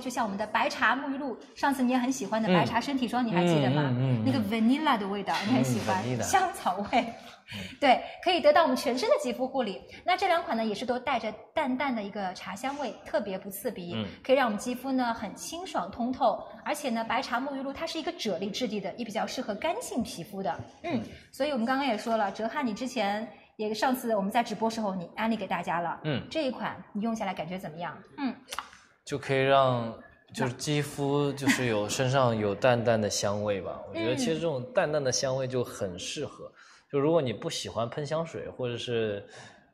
就像我们的白茶沐浴露，上次你也很喜欢的白茶身体霜，你还记得吗？嗯嗯嗯那个 vanilla 的味道你很喜欢香草味。对，可以得到我们全身的肌肤护理。那这两款呢，也是都带着淡淡的一个茶香味，特别不刺鼻，嗯可以让我们肌肤呢很清爽通透。而且呢，白茶沐浴露它是一个啫喱质地的，也比较适合干性皮肤的。嗯，所以我们刚刚也说了，哲瀚，你之前也上次我们在直播时候你安利给大家了，嗯这一款你用下来感觉怎么样？嗯，就可以让就是肌肤就是有身上有淡淡的香味吧。我觉得其实这种淡淡的香味就很适合。就如果你不喜欢喷香水，或者是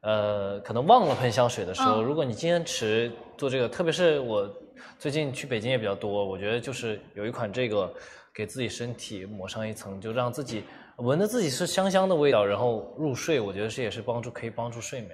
呃可能忘了喷香水的时候，嗯如果你坚持做这个，特别是我最近去北京也比较多，我觉得就是有一款这个给自己身体抹上一层，就让自己闻着自己是香香的味道，然后入睡，我觉得这也是帮助可以帮助睡眠。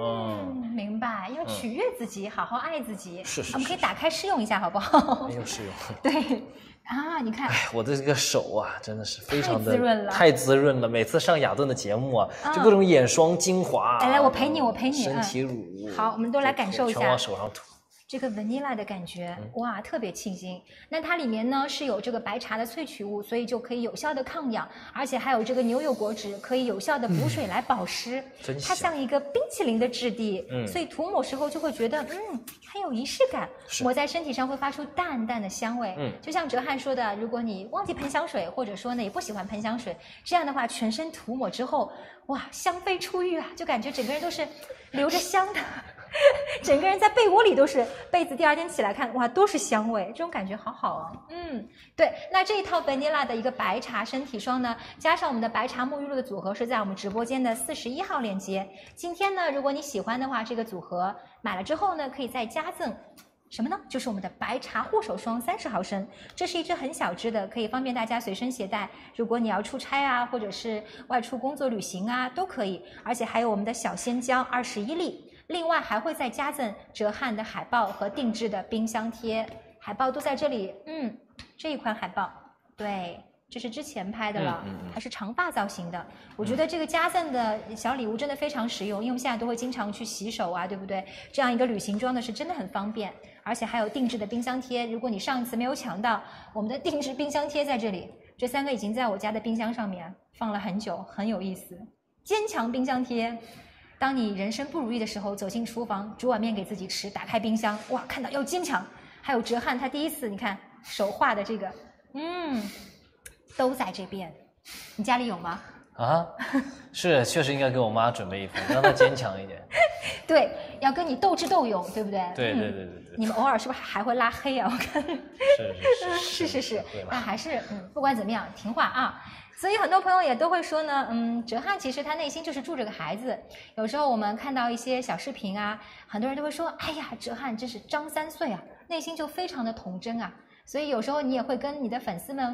嗯，嗯，明白，要取悦自己，好好爱自己。是是是我们可以打开试用一下，好不好？没有试用。对啊，你看，哎我的这个手啊，真的是非常的太滋润了太滋润了。每次上雅顿的节目啊，嗯就各种眼霜、精华啊，来来我陪你我陪你身嗯体乳，好我们都来感受一下全往手上涂。这个 vanilla 的感觉，嗯哇，特别清新。那它里面呢是有这个白茶的萃取物，所以就可以有效的抗氧，而且还有这个牛油果脂，可以有效的补水来保湿。它像一个冰淇淋的质地，嗯所以涂抹时候就会觉得，嗯，很有仪式感。抹在身体上会发出淡淡的香味。嗯就像哲瀚说的，如果你忘记喷香水，或者说呢也不喜欢喷香水，这样的话全身涂抹之后，哇，香妃出浴啊，就感觉整个人都是留着香的。整个人在被窝里都是被子，第二天起来看，哇，都是香味，这种感觉好好啊。嗯，对。那这一套 vanilla 的一个白茶身体霜呢，加上我们的白茶沐浴露的组合是在我们直播间的四十一号链接。今天呢，如果你喜欢的话，这个组合买了之后呢，可以再加赠。什么呢？就是我们的白茶护手霜三十毫升，这是一支很小支的，可以方便大家随身携带。如果你要出差啊，或者是外出工作旅行啊，都可以。而且还有我们的小鲜椒二十一粒，另外还会再加赠哲瀚的海报和定制的冰箱贴，海报都在这里。嗯，这一款海报，对，这是之前拍的了，嗯嗯嗯它是长发造型的。我觉得这个加赠的小礼物真的非常实用，因为我们现在都会经常去洗手啊，对不对？这样一个旅行装的是真的很方便，而且还有定制的冰箱贴。如果你上一次没有抢到，我们的定制冰箱贴在这里，这三个已经在我家的冰箱上面放了很久，很有意思。坚强冰箱贴。当你人生不如意的时候，走进厨房煮碗面给自己吃，打开冰箱，哇，看到要坚强。还有哲瀚他第一次，你看手画的这个，嗯，都在这边。你家里有吗？啊，是确实应该给我妈准备一份，让她坚强一点。对，要跟你斗智斗勇，对不对？嗯对对对对对，你们偶尔是不是还会拉黑啊？我看。是是是是是是，但？还是嗯，不管怎么样，听话啊。所以很多朋友也都会说呢，嗯，哲瀚其实他内心就是住着个孩子。有时候我们看到一些小视频啊，很多人都会说，哎呀，哲瀚真是张三岁啊，内心就非常的童真啊。所以有时候你也会跟你的粉丝们